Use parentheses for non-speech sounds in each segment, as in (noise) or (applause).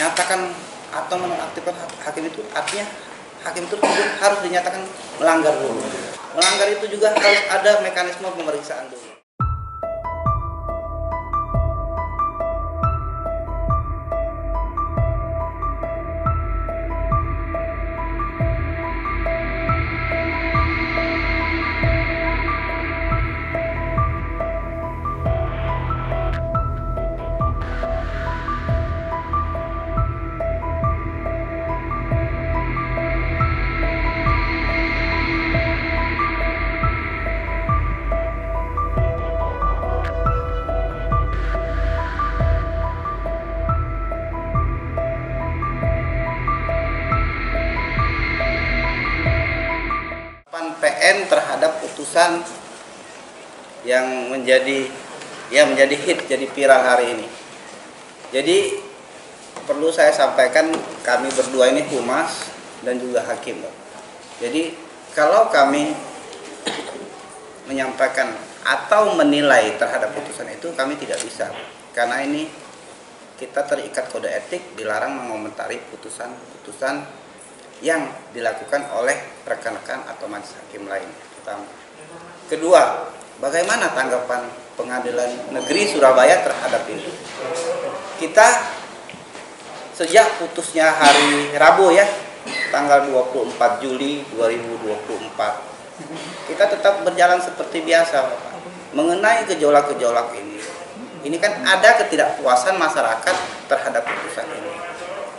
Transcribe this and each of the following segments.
menyatakan atau menonaktifkan hakim itu artinya hakim itu harus dinyatakan melanggar dulu. Melanggar itu juga harus ada mekanisme pemeriksaan dulu. Terhadap putusan yang menjadi ya menjadi hit jadi viral hari ini. Jadi perlu saya sampaikan kami berdua ini humas dan juga hakim. Jadi kalau kami menyampaikan atau menilai terhadap putusan itu kami tidak bisa karena ini kita terikat kode etik dilarang mengomentari putusan-putusan yang dilakukan oleh rekan-rekan atau majelis hakim lain. Pertama. Kedua, bagaimana tanggapan pengadilan negeri Surabaya terhadap ini? Kita sejak putusnya hari Rabu ya, tanggal 24 Juli 2024. Kita tetap berjalan seperti biasa, Bapak. Mengenai gejolak-gejolak ini, ini kan ada ketidakpuasan masyarakat terhadap putusan ini.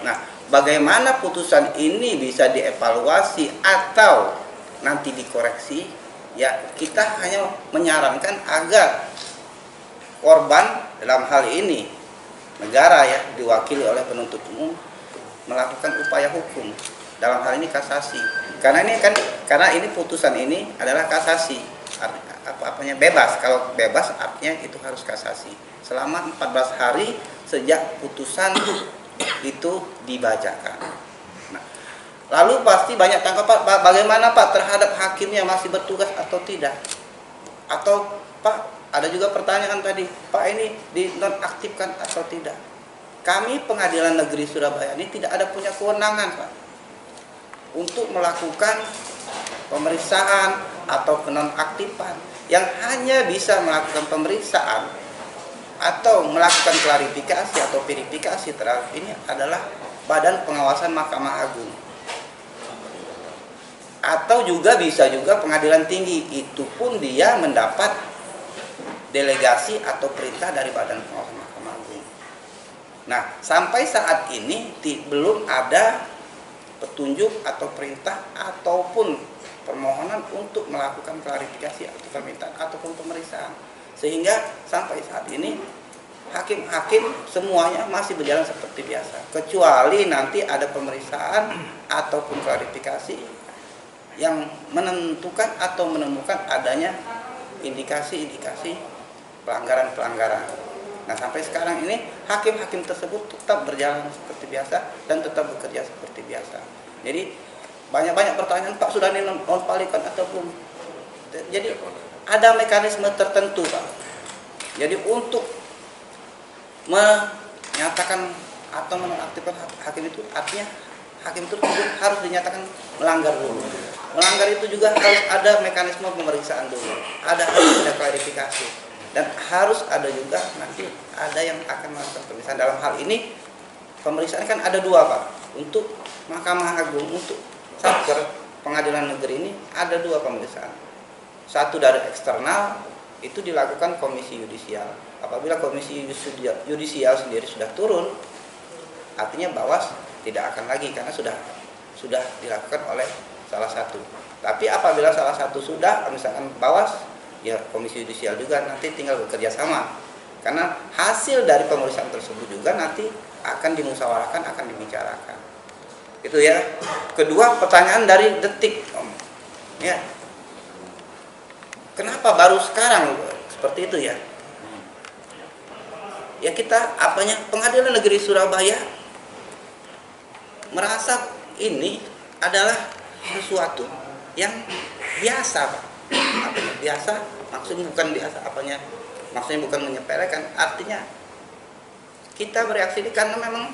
Nah, bagaimana putusan ini bisa dievaluasi atau nanti dikoreksi? Ya kita hanya menyarankan agar korban dalam hal ini negara ya diwakili oleh penuntut umum melakukan upaya hukum dalam hal ini kasasi. Karena ini kan karena ini putusan ini adalah kasasi. Apa apanya? Bebas. Kalau bebas artinya itu harus kasasi. Selama 14 hari sejak putusan itu dibacakan. Nah, lalu pasti banyak tanggapan bagaimana Pak terhadap hakim yang masih bertugas atau tidak? Atau Pak ada juga pertanyaan tadi, Pak ini dinonaktifkan atau tidak? Kami pengadilan negeri Surabaya ini tidak ada punya kewenangan Pak untuk melakukan pemeriksaan atau penonaktifan yang hanya bisa melakukan pemeriksaan atau melakukan klarifikasi atau verifikasi terhadap ini adalah Badan Pengawasan Mahkamah Agung. Atau juga bisa juga pengadilan tinggi, itu pun dia mendapat delegasi atau perintah dari Badan Pengawasan Mahkamah Agung. Nah, sampai saat ini belum ada petunjuk atau perintah ataupun permohonan untuk melakukan klarifikasi atau permintaan ataupun pemeriksaan sehingga sampai saat ini hakim-hakim semuanya masih berjalan seperti biasa kecuali nanti ada pemeriksaan ataupun klarifikasi yang menentukan atau menemukan adanya indikasi-indikasi pelanggaran-pelanggaran. Nah sampai sekarang ini hakim-hakim tersebut tetap berjalan seperti biasa dan tetap bekerja seperti biasa. Jadi banyak-banyak pertanyaan Pak sudah non atau ataupun jadi ada mekanisme tertentu Pak. Jadi untuk menyatakan atau menonaktifkan hakim itu artinya hakim itu harus dinyatakan melanggar dulu. Melanggar itu juga harus ada mekanisme pemeriksaan dulu. Ada harus ada klarifikasi dan harus ada juga nanti ada yang akan melakukan pemeriksaan dalam hal ini pemeriksaan kan ada dua pak untuk Mahkamah Agung untuk satker pengadilan negeri ini ada dua pemeriksaan satu dari eksternal itu dilakukan komisi yudisial. Apabila komisi yudisial sendiri sudah turun, artinya Bawas tidak akan lagi karena sudah sudah dilakukan oleh salah satu. Tapi apabila salah satu sudah, misalkan Bawas, ya komisi yudisial juga nanti tinggal bekerja sama. Karena hasil dari pemeriksaan tersebut juga nanti akan dimusyawarahkan, akan dibicarakan. Itu ya. Kedua pertanyaan dari detik. Ya, Kenapa baru sekarang seperti itu ya? Ya kita apanya pengadilan negeri Surabaya merasa ini adalah sesuatu yang biasa. Apanya biasa? Maksudnya bukan biasa apanya? Maksudnya bukan menyepelekan, artinya kita bereaksi ini karena memang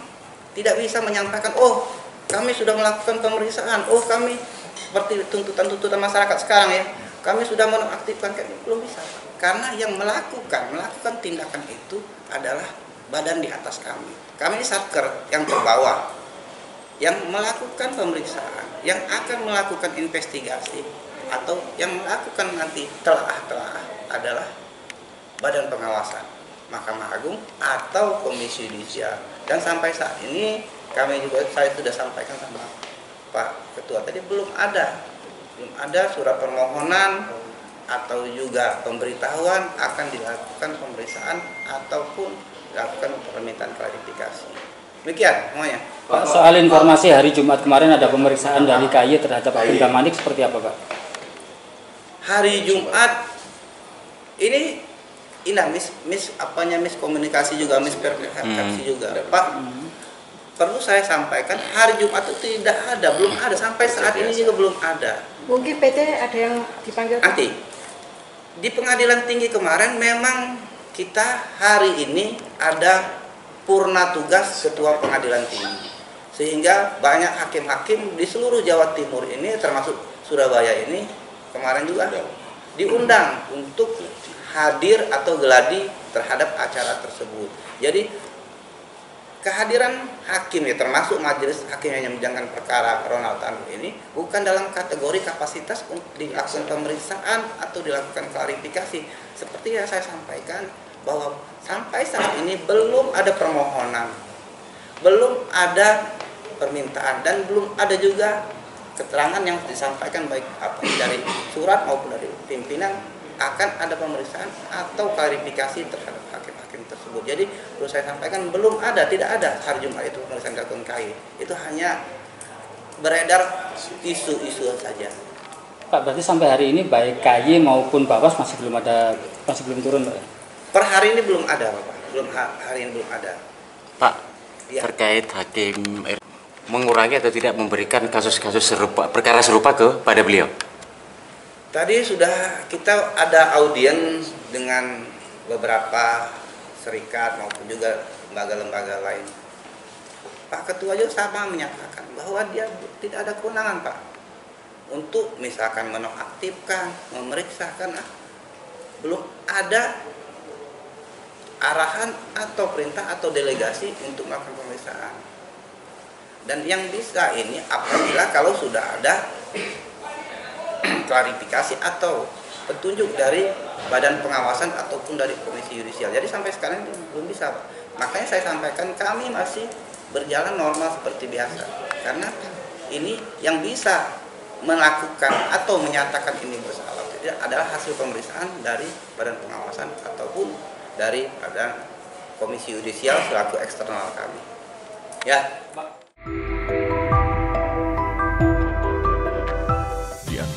tidak bisa menyampaikan oh kami sudah melakukan pemeriksaan oh kami seperti tuntutan-tuntutan masyarakat sekarang ya kami sudah menonaktifkan belum bisa. Karena yang melakukan melakukan tindakan itu adalah badan di atas kami. Kami ini satker yang terbawah yang melakukan pemeriksaan yang akan melakukan investigasi atau yang melakukan nanti telah-telah adalah badan pengawasan Mahkamah Agung atau Komisi Judisial dan sampai saat ini kami juga saya sudah sampaikan sama Pak Ketua tadi belum ada belum ada surat permohonan atau juga pemberitahuan akan dilakukan pemeriksaan ataupun dilakukan permintaan klarifikasi. Demikian semuanya. Pak, soal informasi hari Jumat kemarin ada pemeriksaan dari KY terhadap Pak Bunda Manik seperti apa Pak? Hari Jumat ini ini mis, mis apanya miskomunikasi juga mispersepsi hmm. juga Pak hmm. Perlu saya sampaikan hari Jumat itu tidak ada belum ada. Sampai saat ini juga belum ada. Mungkin PT ada yang dipanggil? Nanti. Di pengadilan tinggi kemarin memang kita hari ini ada purna tugas ketua pengadilan tinggi. Sehingga banyak hakim-hakim di seluruh Jawa Timur ini termasuk Surabaya ini kemarin juga diundang untuk hadir atau geladi terhadap acara tersebut. Jadi kehadiran hakim ya termasuk majelis hakim yang menjangkan perkara Ronald Tanu ini bukan dalam kategori kapasitas untuk dilakukan pemeriksaan atau dilakukan klarifikasi. Seperti yang saya sampaikan bahwa sampai saat ini belum ada permohonan belum ada permintaan dan belum ada juga keterangan yang disampaikan baik apa dari surat maupun dari pimpinan akan ada pemeriksaan atau klarifikasi terhadap tersebut. Jadi perlu saya sampaikan belum ada, tidak ada hari Jumat itu pemeriksaan dilakukan KAI. Itu hanya beredar isu-isu saja. Pak, berarti sampai hari ini baik KAI maupun Bawas masih belum ada, masih belum turun, Pak? Per hari ini belum ada, Pak. Belum hari ini belum ada. Pak, ya. terkait hakim mengurangi atau tidak memberikan kasus-kasus serupa, perkara serupa kepada beliau? Tadi sudah kita ada audien dengan beberapa serikat maupun juga lembaga-lembaga lain. Pak Ketua juga sama menyatakan bahwa dia tidak ada kewenangan Pak untuk misalkan menonaktifkan, memeriksa karena belum ada arahan atau perintah atau delegasi untuk melakukan pemeriksaan. Dan yang bisa ini apabila kalau sudah ada (clears throat) klarifikasi atau petunjuk dari badan pengawasan ataupun dari komisi yudisial. Jadi sampai sekarang belum bisa. Makanya saya sampaikan kami masih berjalan normal seperti biasa. Karena ini yang bisa melakukan atau menyatakan ini bersalah adalah hasil pemeriksaan dari badan pengawasan ataupun dari badan komisi yudisial selaku eksternal kami. Ya.